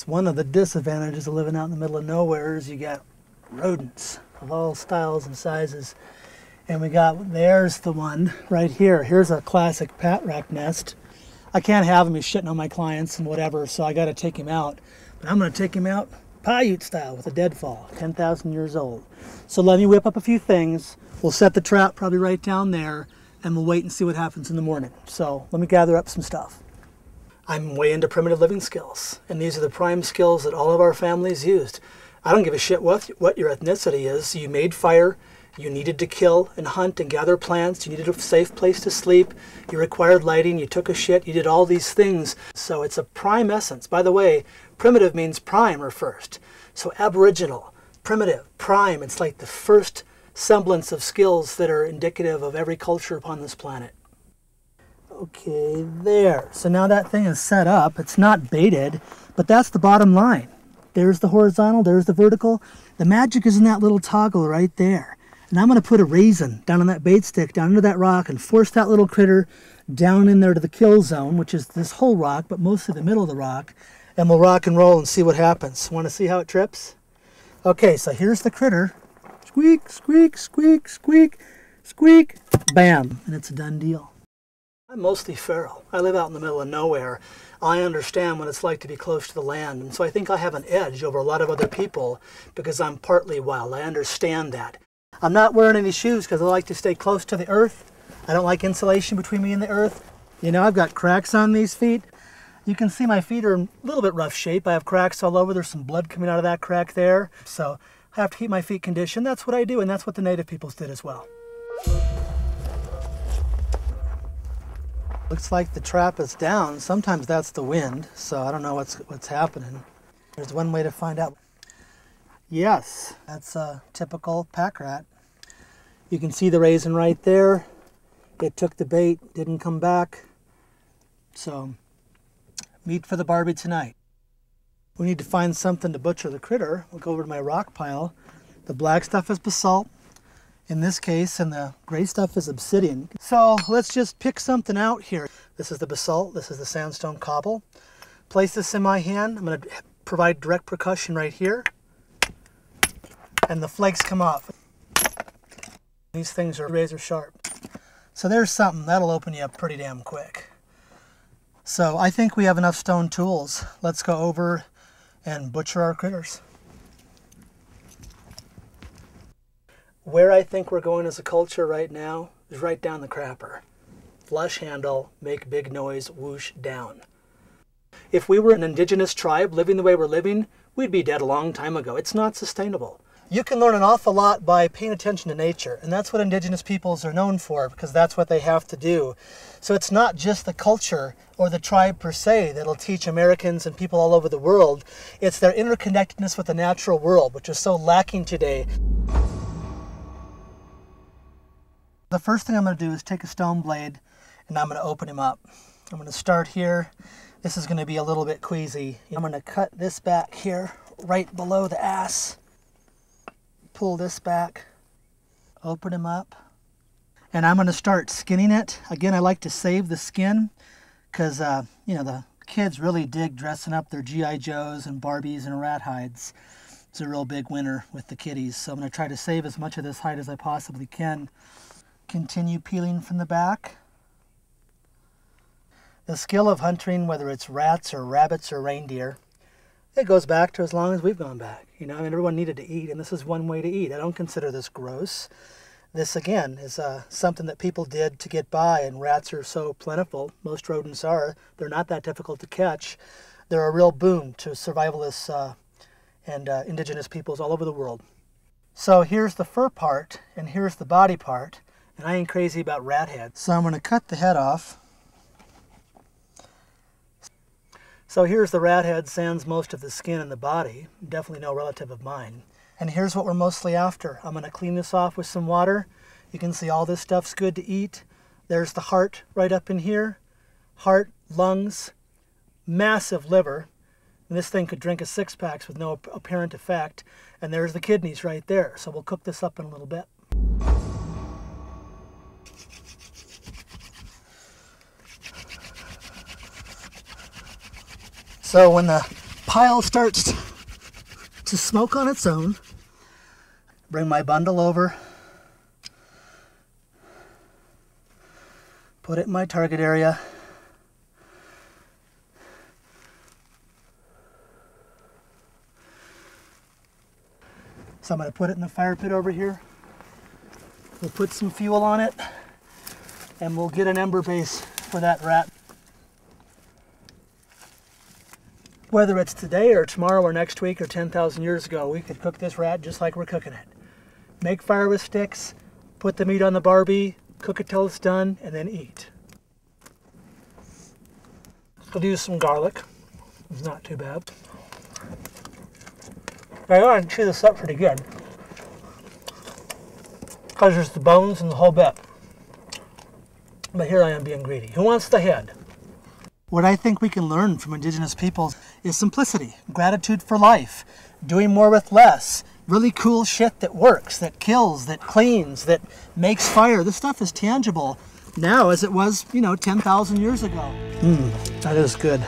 It's one of the disadvantages of living out in the middle of nowhere is you got rodents of all styles and sizes. And we got, there's the one right here. Here's a classic pack rat nest. I can't have him, he's shitting on my clients and whatever, so I gotta take him out. But I'm gonna take him out Paiute style with a deadfall, 10,000 years old. So let me whip up a few things. We'll set the trap probably right down there and we'll wait and see what happens in the morning. So let me gather up some stuff. I'm way into primitive living skills, and these are the prime skills that all of our families used. I don't give a shit what, what your ethnicity is. You made fire, you needed to kill and hunt and gather plants, you needed a safe place to sleep, you required lighting, you took a shit, you did all these things. So it's a prime essence. By the way, primitive means prime or first. So aboriginal, primitive, prime, it's like the first semblance of skills that are indicative of every culture upon this planet. Okay, there. So now that thing is set up. It's not baited, but that's the bottom line. There's the horizontal, there's the vertical. The magic is in that little toggle right there. And I'm going to put a raisin down on that bait stick, down into that rock, and force that little critter down in there to the kill zone, which is this whole rock, but mostly the middle of the rock. And we'll rock and roll and see what happens. Want to see how it trips? Okay, so here's the critter. Squeak, squeak, squeak, squeak, squeak, bam, and it's a done deal. I'm mostly feral. I live out in the middle of nowhere. I understand what it's like to be close to the land, and so I think I have an edge over a lot of other people because I'm partly wild. I understand that. I'm not wearing any shoes because I like to stay close to the earth. I don't like insulation between me and the earth. You know, I've got cracks on these feet. You can see my feet are in a little bit rough shape. I have cracks all over. There's some blood coming out of that crack there. So I have to keep my feet conditioned. That's what I do, and that's what the native peoples did as well. Looks like the trap is down. Sometimes that's the wind, so I don't know what's what's happening. There's one way to find out. Yes, that's a typical pack rat. You can see the raisin right there. It took the bait, didn't come back. So, meat for the Barbie tonight. We need to find something to butcher the critter. We'll go over to my rock pile. The black stuff is basalt, in this case, and the gray stuff is obsidian. So let's just pick something out here. This is the basalt, this is the sandstone cobble. Place this in my hand. I'm going to provide direct percussion right here. And the flakes come off. These things are razor sharp. So there's something. That'll open you up pretty damn quick. So I think we have enough stone tools. Let's go over and butcher our critters. Where I think we're going as a culture right now is right down the crapper. Flush handle, make big noise, whoosh down. If we were an indigenous tribe living the way we're living, we'd be dead a long time ago. It's not sustainable. You can learn an awful lot by paying attention to nature, and that's what indigenous peoples are known for because that's what they have to do. So it's not just the culture or the tribe per se that'll teach Americans and people all over the world. It's their interconnectedness with the natural world, which is so lacking today. The first thing I'm going to do is take a stone blade and I'm going to open him up. I'm going to start here. This is going to be a little bit queasy. I'm going to cut this back here right below the ass. Pull this back, open him up, and I'm going to start skinning it. Again, I like to save the skin because, uh, you know, the kids really dig dressing up their G.I. Joes and Barbies and rat hides. It's a real big winner with the kiddies. So I'm going to try to save as much of this hide as I possibly can. Continue peeling from the back. The skill of hunting, whether it's rats or rabbits or reindeer, it goes back to as long as we've gone back. You know, I mean, everyone needed to eat, and this is one way to eat. I don't consider this gross. This, again, is uh, something that people did to get by, and rats are so plentiful. Most rodents are. They're not that difficult to catch. They're a real boon to survivalists uh, and uh, indigenous peoples all over the world. So here's the fur part, and here's the body part. And I ain't crazy about rat heads. So I'm going to cut the head off. So here's the rat head, sans most of the skin and the body. Definitely no relative of mine. And here's what we're mostly after. I'm going to clean this off with some water. You can see all this stuff's good to eat. There's the heart right up in here. Heart, lungs, massive liver. And this thing could drink a six packs with no apparent effect. And there's the kidneys right there. So we'll cook this up in a little bit. So when the pile starts to smoke on its own, bring my bundle over, put it in my target area. So I'm going to put it in the fire pit over here. We'll put some fuel on it and we'll get an ember base for that rat. Whether it's today or tomorrow or next week or 10,000 years ago, we could cook this rat just like we're cooking it. Make fire with sticks, put the meat on the barbie, cook it till it's done, and then eat. I'll use some garlic. It's not too bad. I want to chew this up pretty good. Because there's the bones and the whole bit. But here I am being greedy. Who wants the head? What I think we can learn from indigenous peoples is simplicity, gratitude for life, doing more with less, really cool shit that works, that kills, that cleans, that makes fire. This stuff is tangible now as it was, you know, 10,000 years ago. Mmm, that is good.